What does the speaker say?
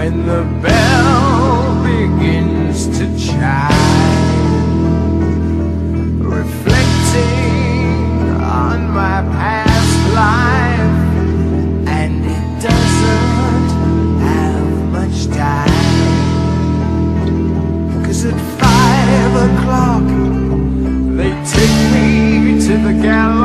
when the bell begins to chime, reflecting on my past life, and it doesn't have much time. Cause at five o'clock, they take me to the gallery.